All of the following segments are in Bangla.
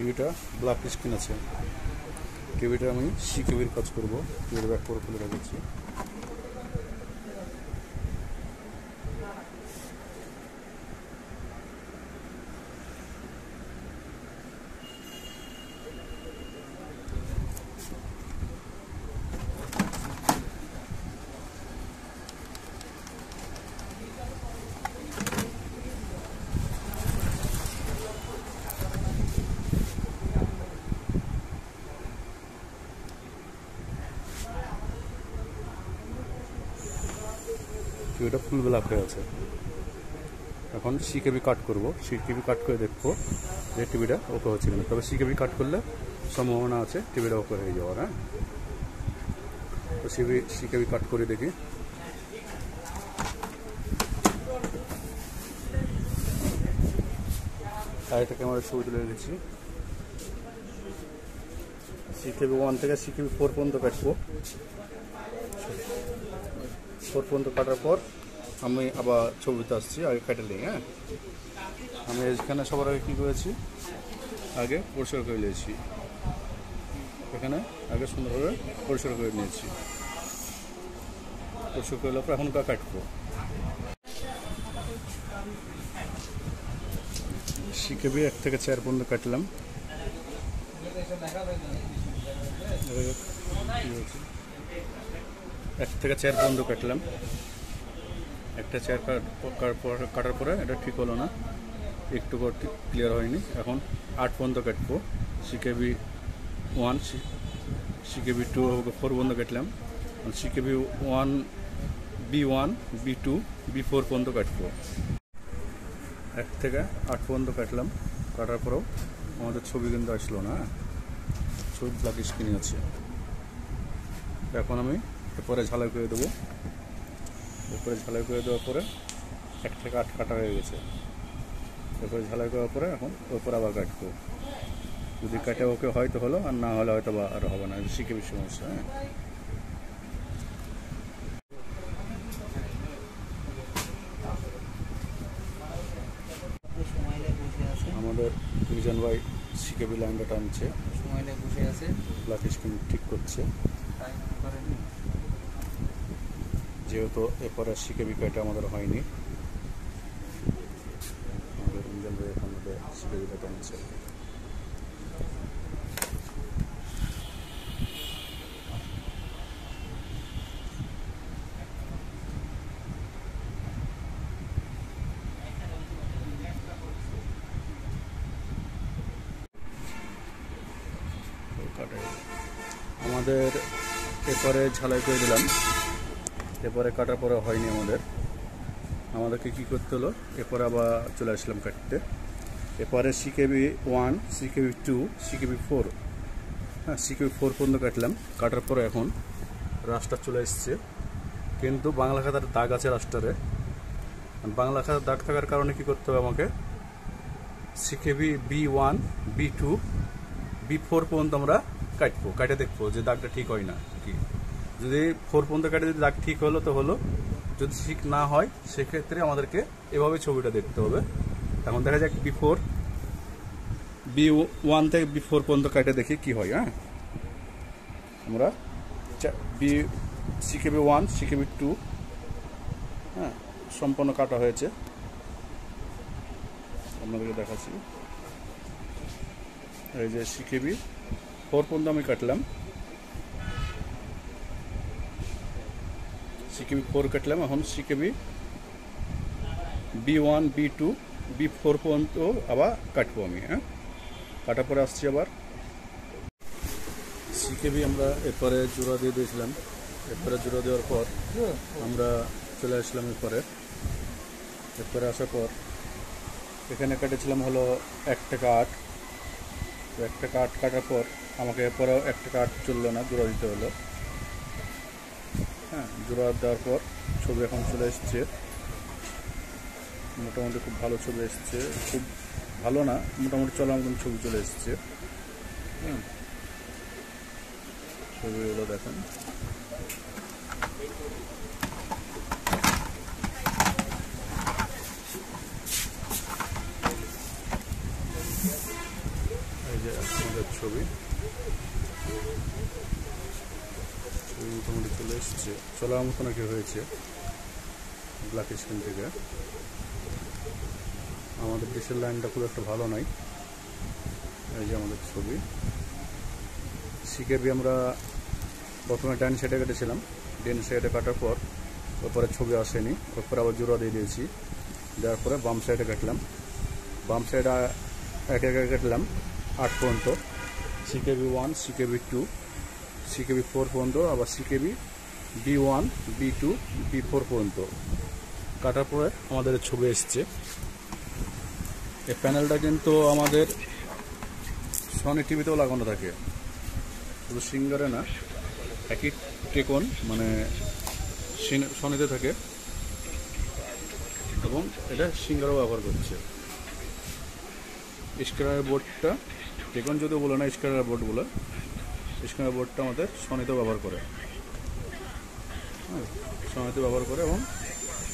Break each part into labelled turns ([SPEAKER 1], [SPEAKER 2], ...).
[SPEAKER 1] টিভিটা ব্ল্যাক স্ক্রিন আছে। টিভিটা আমি সি কেবির কাজ করব। টিভির ব্যাক করে খুলে রেখেছি। টিভিটা ফুল ব্ল্যাক হয়ে আছে। এখন সি কেবি কাট করব। সি কেবি কাট করে দেখব যে টিভিটা ওকে হচ্ছে কিনা। তবে সি কেবি কাট করলে সম্ভাবনা আছে টিভিটা ওকে হয়ে যাওয়ার হ্যাঁ? তো সিবি সি কেবি কাট করে দেখি। আরেকটা ক্যামেরা ছবি তুলে রেখেছি। সি কেবি ওয়ান থেকে সি কেবি ফোর পর্যন্ত কাটবো। ফোর পর্যন্ত কাটার পর আমি আবার ছবিতে আসছি, আগে কেটে নিই হ্যাঁ? আমি এখানে সবার আগে কী করেছি? আগে পরিষ্কার করে নিয়েছি। এখানে আগে সুন্দরভাবে পরিষ্কার করে নিয়েছি। পরিষ্কার করে পর এখন কাটবো। শিখেবি এক থেকে চার পর্যন্ত কাটলাম। এক থেকে চার পর্যন্ত কাটলাম। একটা চেয়ার কাটার পরে এটা ঠিক হলো না। একটু ক্লিয়ার হয়নি। এখন আট পর্যন্ত কাটবো। CKB one CKB two four পর্যন্ত কাটলাম। CKB one B one B two B four পর্যন্ত কাটবো। এক থেকে আট পর্যন্ত কাটলাম। কাটার পরেও আমাদের ছবি কিন্তু আসলো না। ছবি ব্ল্যাক স্ক্রিনে আছে। এখন আমি এরপরে ঝালাই করে দেবো। এরপরে ঝালাই করে দেওয়ার পরে এক থেকে আট কাটা হয়ে গেছে। এরপরে ঝালাই করার পরে এখন ওপরে আবার কাটবো। যদি কাটে ওকে হয়তো হলো আর না হলে হয়তো বা আর হবে না। শিখে বেশি সমস্যা হ্যাঁ। আমাদের রিজন ভাই সিকেবি লাইনটা টানছে।
[SPEAKER 2] সময়টা বসে আছে।
[SPEAKER 1] ব্ল্যাক স্ক্রিন ঠিক করছে। যেহেতু এরপরে সিকেবি কাটা আমাদের হয়নি। আমাদের টানছে কাটাই আমাদের এরপরে ঝালাই করে দিলাম। এরপরে কাটার পরে হয়নি আমাদের। আমাদেরকে কি করতে হলো? এরপরে আবার চলে আসলাম কাটতে। এরপরে CKB one CKB two CKB four হ্যাঁ সিকেবি ফোর পর্যন্ত কাটলাম। কাটার পরে এখন রাস্তা চলে এসছে। কিন্তু বাংলা খাতার দাগ আছে রাস্টারে বাংলা খাতার দাগ থাকার কারণে কি করতে হবে আমাকে? CKB B one B two B four পর্যন্ত আমরা কাটবো, কাটে দেখব যে দাগটা ঠিক হয় না কি। যদি ফোর পর্যন্ত কাটে, যদি দাগ ঠিক হলো তো হলো। যদি ঠিক না হয়, সেক্ষেত্রে আমাদেরকে এভাবে ছবিটা দেখতে হবে। এখন দেখা যাক বি ফোর বি ওয়ান থেকে বি ফোর পর্যন্ত কাটে দেখি কি হয় হ্যাঁ? আমরা B CKB one CKB two হ্যাঁ সম্পূর্ণ কাটা হয়েছে। আপনাদেরকে দেখাচ্ছি। এই যে সিকেবি ফোর পর্যন্ত আমি কাটলাম। সিকেবি ফোর কাটলাম, এখন CKB B one, B two, B four পর্যন্ত আবার কাটবো আমি হ্যাঁ? কাটার পরে আসছি আবার। সিকেবি আমরা এরপরে জোড়া দিয়ে দিয়েছিলাম। এরপরে জোড়া দেওয়ার পর আমরা চলে আসলাম এরপরে। এরপরে আসার পর এখানে কাটেছিলাম হলো এক টাকা আট। তো এক টাকা আট কাটার পর আমাকে এরপরেও এক টাকা আট চলল না, জোড়া দিতে হলো। হ্যাঁ জোড়া দেওয়ার পর ছবি এখন চলে এসছে। মোটামুটি খুব ভালো ছবি এসছে। খুব ভালো না, মোটামুটি চলার মতন ছবি চলে এসছে। হুম। ছবিগুলো দেখেন। এই যে ছবি ছবি মোটামুটি চলে এসছে। চলার মতো নাকি হয়েছে। ব্ল্যাক স্ক্রিন থেকে। আমাদের দেশের লাইনটা খুব একটা ভালো নাই এই যে আমাদের ছবি। সিকেবি আমরা প্রথমে ডান সাইডে কেটেছিলাম। ডান সাইডে কাটার পর ওপরে ছবি আসেনি। ওপরে আবার জোড়া দিয়ে দিয়েছি। দেওয়ার পরে বাম সাইডে কাটলাম। বাম সাইডে এক এক কাটলাম। আট পর্যন্ত। CKB one CKB two CKB four পর্যন্ত, আবার CKB B one, B two, B four পর্যন্ত। কাটার পরে আমাদের ছবি এসছে। এই প্যানেলটা কিন্তু আমাদের সনি টিভিতেও লাগানো থাকে। শুধু সিঙ্গারে না, একই টেকন মানে সিন- সনিতে থাকে। এবং এটা সিঙ্গারও ব্যবহার করছে। স্ক্যানার বোর্ডটা, টেকন যদিও বলে না স্ক্যানার বোর্ড বলে স্ক্যানার বোর্ডটা আমাদের সনিতেও ব্যবহার করে। হ্যাঁ সনিতে ব্যবহার করে এবং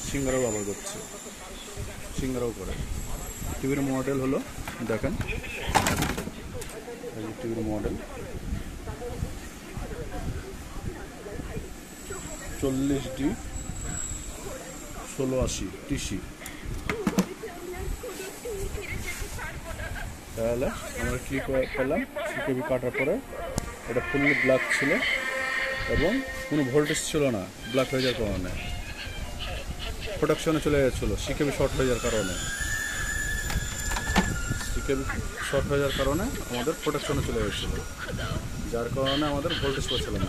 [SPEAKER 1] সিঙ্গারও ব্যবহার করছে। সিঙ্গারও করে। টিভির মডেল হলো, দেখেন। টিভির মডেল চল্লিশ ডি ষোলো আশি টিসি তাহলে আমরা ক্লিক করলাম সিকেবি কাটার পরে এটা ফুললি ব্ল্যাক ছিল এবং কোনো ভোল্টেজ ছিল না ব্ল্যাক হয়ে যাওয়ার কারণে। প্রোডাকশনে চলে গেছিল সিকেবি শর্ট হয়ে যাওয়ার কারণে। সিকেবি শর্ট হয়ে যাওয়ার কারণে আমাদের প্রোডাকশনে চলে গেছিল। যার কারণে আমাদের ভোল্টেজ পাচ্ছিল না।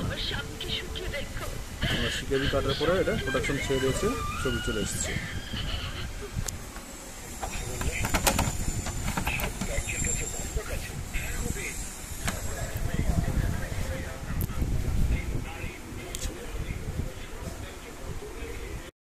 [SPEAKER 1] আমরা সিকেবি কাটার পরে এটা প্রোডাকশন ছেড়ে দিয়েছে, ছবি চলে এসেছে।